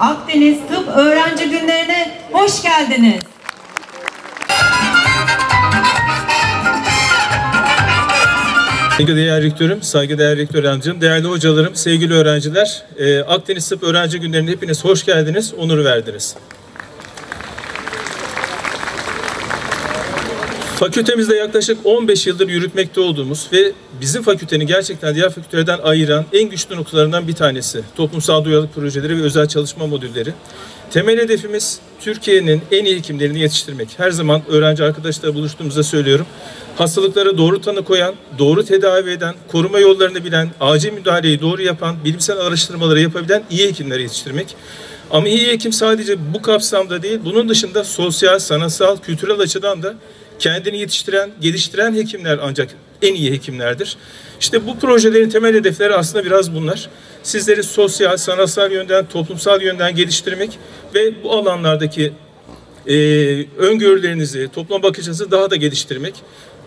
Akdeniz Tıp Öğrenci Günlerine hoş geldiniz. Saygıdeğer rektörüm, saygıdeğer rektör yardımcım, değerli hocalarım, sevgili öğrenciler, e, Akdeniz Tıp Öğrenci Günlerine hepiniz hoş geldiniz, onur verdiniz. Fakültemizde yaklaşık 15 yıldır yürütmekte olduğumuz ve bizim fakültenin gerçekten diğer fakültelerden ayıran en güçlü noktalarından bir tanesi toplumsal duyarlılık projeleri ve özel çalışma modülleri. Temel hedefimiz Türkiye'nin en iyi hekimlerini yetiştirmek. Her zaman öğrenci arkadaşlarla buluştuğumuzda söylüyorum. Hastalıklara doğru tanı koyan, doğru tedavi eden, koruma yollarını bilen, acil müdahaleyi doğru yapan, bilimsel araştırmaları yapabilen iyi hekimleri yetiştirmek. Ama iyi hekim sadece bu kapsamda değil, bunun dışında sosyal, sanatsal, kültürel açıdan da kendini yetiştiren, geliştiren hekimler ancak en iyi hekimlerdir. İşte bu projelerin temel hedefleri aslında biraz bunlar. Sizleri sosyal, sanatsal yönden, toplumsal yönden geliştirmek ve bu alanlardaki e, öngörülerinizi, toplum bakış açınızı daha da geliştirmek.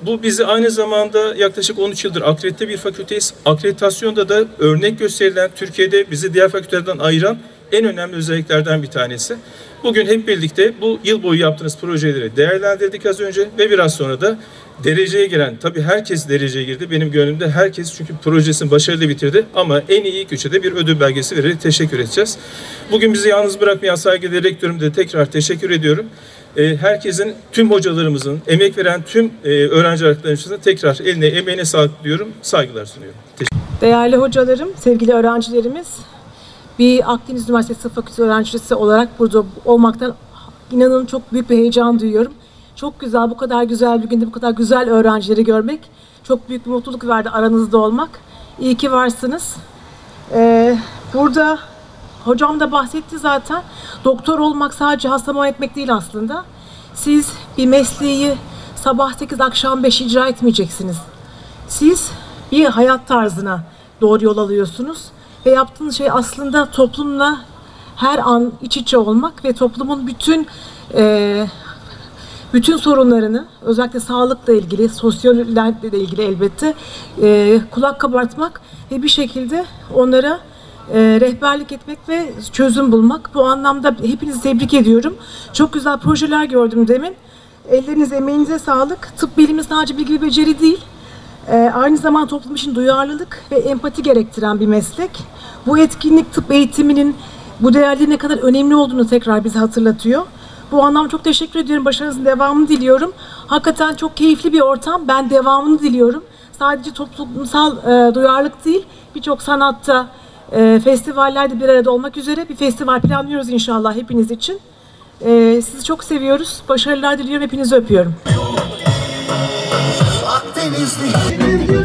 Bu bizi aynı zamanda yaklaşık 13 yıldır akredite bir fakülteyiz. Akreditasyonda da örnek gösterilen Türkiye'de bizi diğer fakültelerden ayıran en önemli özelliklerden bir tanesi. Bugün hep birlikte bu yıl boyu yaptığınız projeleri değerlendirdik az önce ve biraz sonra da dereceye giren, tabii herkes dereceye girdi. Benim gönlümde herkes çünkü projesini başarılı bitirdi ama en iyi ilk de bir ödül belgesi vererek teşekkür edeceğiz. Bugün bizi yalnız bırakmayan saygıdeğer rektörüm de tekrar teşekkür ediyorum. Ee, herkesin, tüm hocalarımızın, emek veren tüm e, öğrenci arkadaşlarımızın tekrar eline, emeğine sağlık diyorum, saygılar sunuyorum. Teşekkür Değerli hocalarım, sevgili öğrencilerimiz, bir Akdeniz Üniversitesi Fakültesi öğrencisi olarak burada olmaktan inanın çok büyük bir heyecan duyuyorum. Çok güzel, bu kadar güzel bir günde bu kadar güzel öğrencileri görmek çok büyük bir mutluluk verdi aranızda olmak. İyi ki varsınız. Ee, burada hocam da bahsetti zaten. Doktor olmak sadece hasta muayene etmek değil aslında. Siz bir mesleği sabah 8 akşam 5 icra etmeyeceksiniz. Siz bir hayat tarzına doğru yol alıyorsunuz ve yaptığınız şey aslında toplumla her an iç içe olmak ve toplumun bütün e, bütün sorunlarını özellikle sağlıkla ilgili, sosyalle ilgili elbette e, kulak kabartmak ve bir şekilde onlara e, rehberlik etmek ve çözüm bulmak. Bu anlamda hepinizi tebrik ediyorum. Çok güzel projeler gördüm demin. Ellerinize, emeğinize sağlık. Tıp bilimi sadece bilgi beceri değil. Ee, aynı zamanda toplum için duyarlılık ve empati gerektiren bir meslek. Bu etkinlik tıp eğitiminin bu değerli ne kadar önemli olduğunu tekrar bize hatırlatıyor. Bu anlamda çok teşekkür ediyorum. Başarınızın devamını diliyorum. Hakikaten çok keyifli bir ortam. Ben devamını diliyorum. Sadece toplumsal e, duyarlılık değil, birçok sanatta, e, festivallerde bir arada olmak üzere bir festival planlıyoruz inşallah hepiniz için. E, sizi çok seviyoruz. Başarılar diliyorum. Hepinizi öpüyorum. feliz.